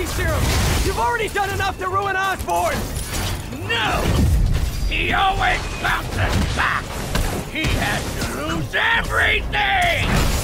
anti-serum! You've already done enough to ruin Osborn! No! He always bounces back! He has to lose everything!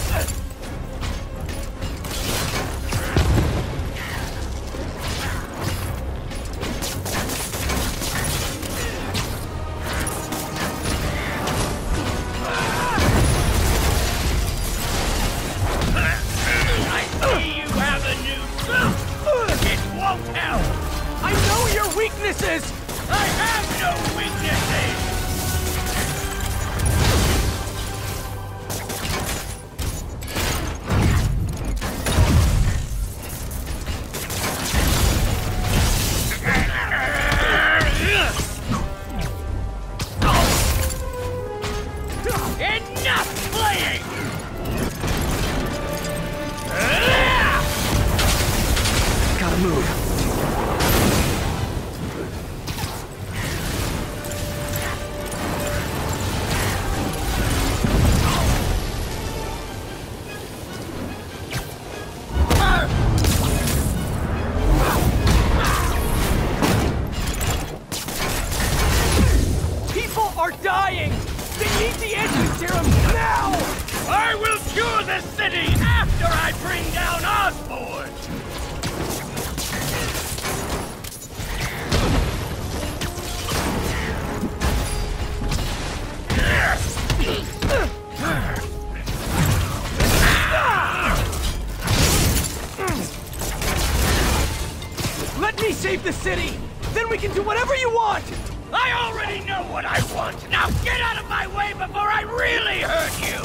Save the city! Then we can do whatever you want! I already know what I want! Now get out of my way before I really hurt you!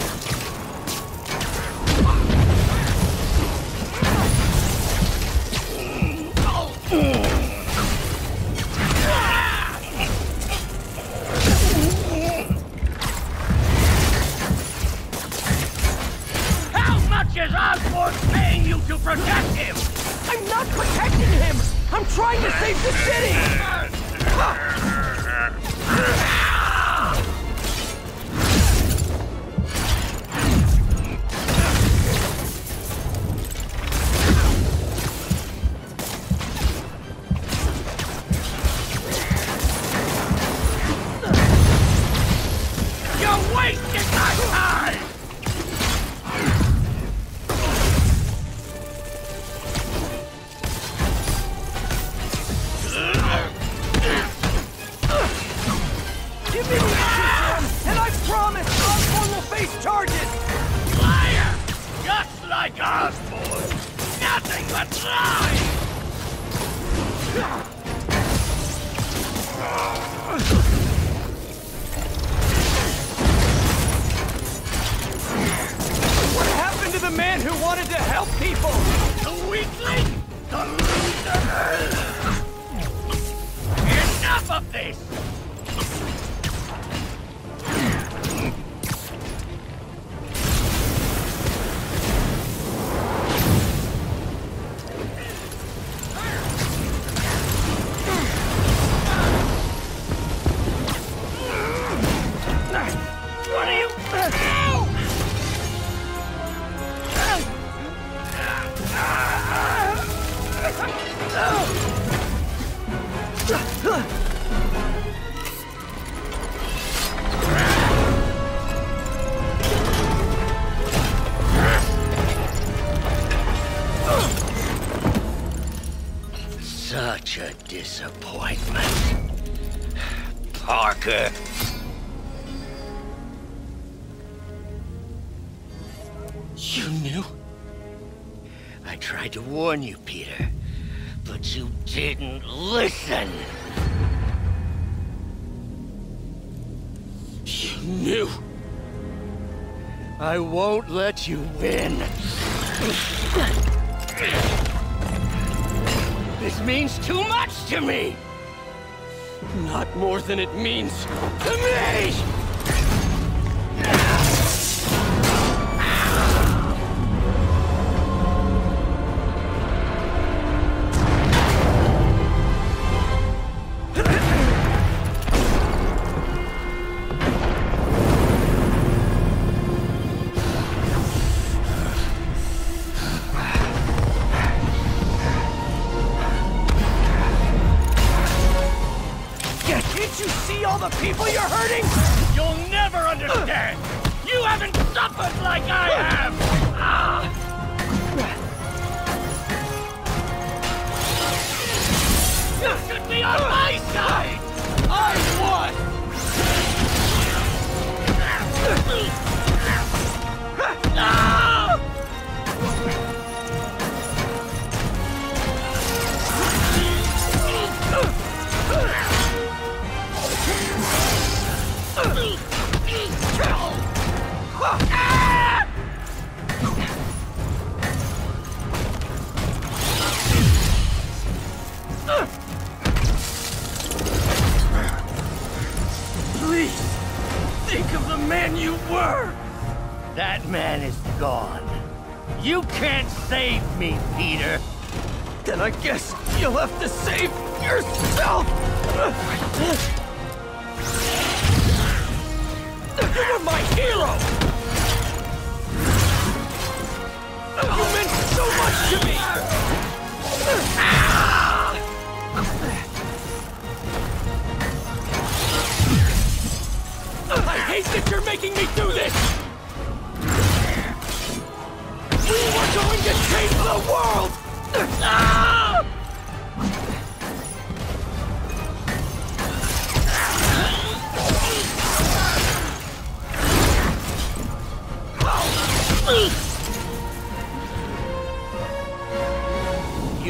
How much is Osborn paying you to protect him? I'm not protecting him! I'm trying to save the city! Just like Osborn! Nothing but lies! What happened to the man who wanted to help people? The weakling! The loser! Enough of this! I tried to warn you, Peter, but you didn't listen. You knew. I won't let you win. This means too much to me. Not more than it means to me! People you're hurting?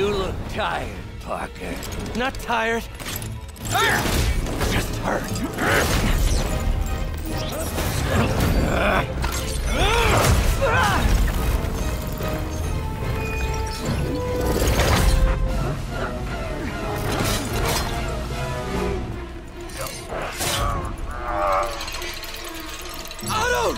You look tired, Parker. Not tired. Just hurt. Otto!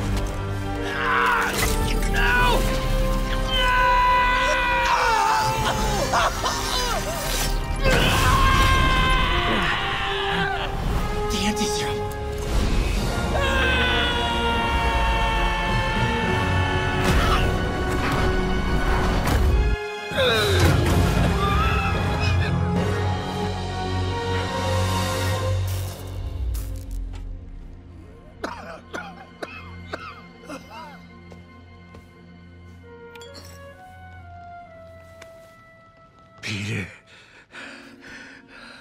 Peter,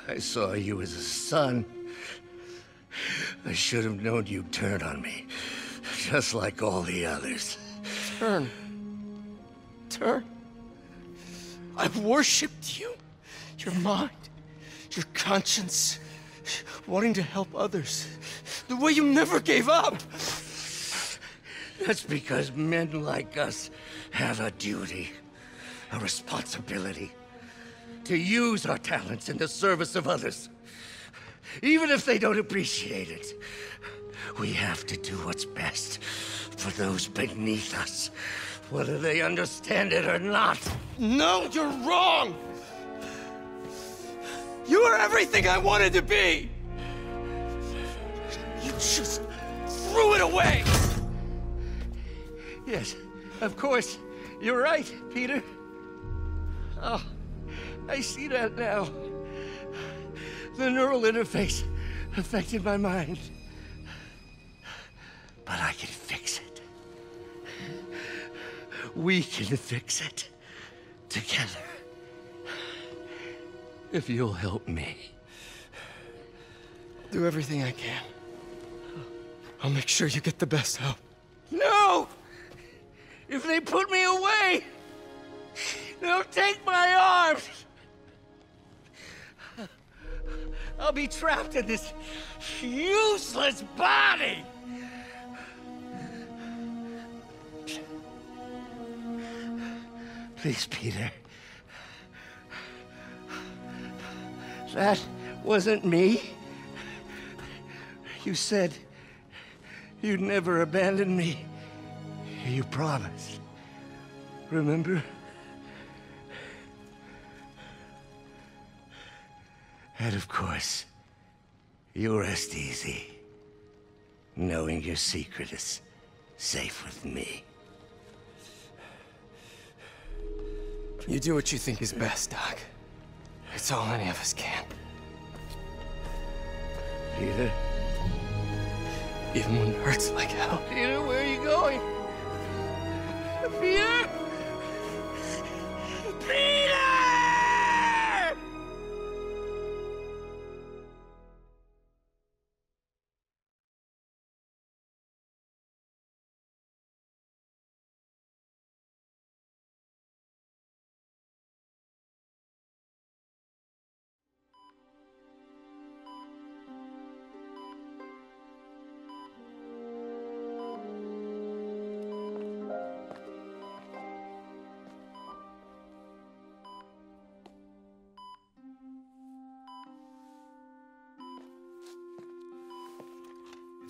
I saw you as a son. I should have known you'd turn on me, just like all the others. Turn. Turn. I've worshipped you. Your mind, your conscience, wanting to help others. The way you never gave up. That's because men like us have a duty, a responsibility, to use our talents in the service of others. Even if they don't appreciate it, we have to do what's best for those beneath us, whether they understand it or not. No, you're wrong. You are everything I wanted to be. You just threw it away. Yes, of course. You're right, Peter. Oh, I see that now. The neural interface affected my mind. But I can fix it. We can fix it. Together. If you'll help me. Do everything I can. I'll make sure you get the best help. No! If they put me away, they'll take my arms. I'll be trapped in this useless body. Please, Peter. That wasn't me. You said you'd never abandon me. You promised. Remember? And of course, you rest easy, knowing your secret is safe with me. You do what you think is best, Doc. It's all any of us can. Peter? Even when it hurts like hell. Peter, where are you going? Peter?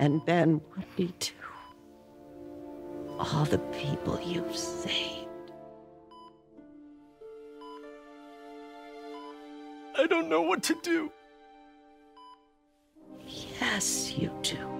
And Ben would be too. All the people you've saved. I don't know what to do. Yes, you do.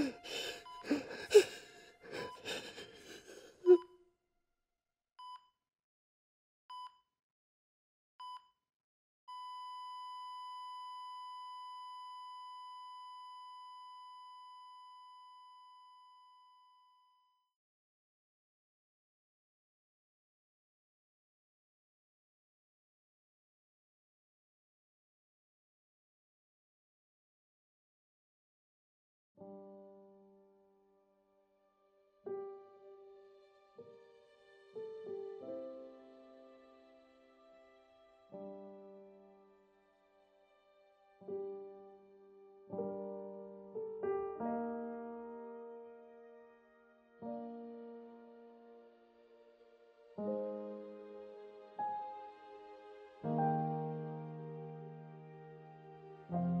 thank mm -hmm. you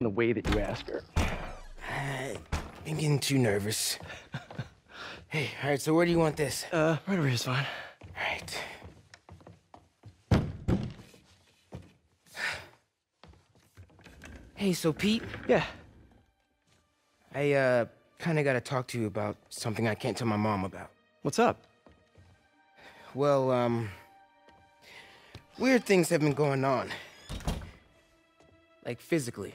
In the way that you ask her. I'm getting too nervous. hey, all right, so where do you want this? Uh, right over here's fine. All right. Hey, so Pete, Yeah. I uh kind of got to talk to you about something I can't tell my mom about. What's up? Well, um weird things have been going on. Like physically.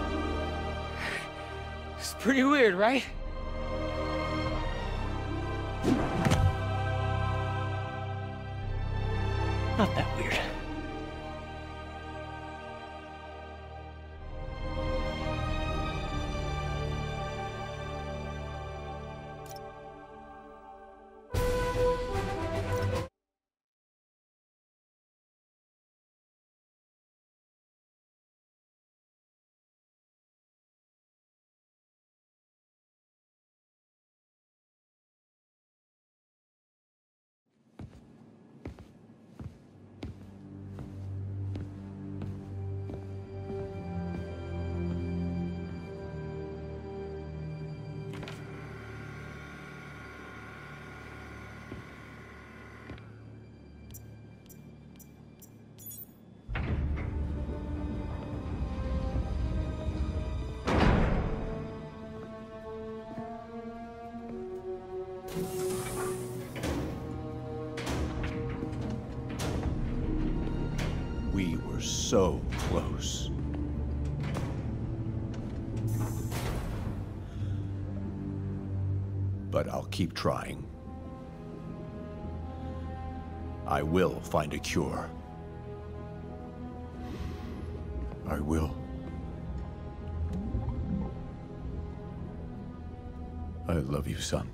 It's pretty weird, right? Not that weird. So close. But I'll keep trying. I will find a cure. I will. I love you, son.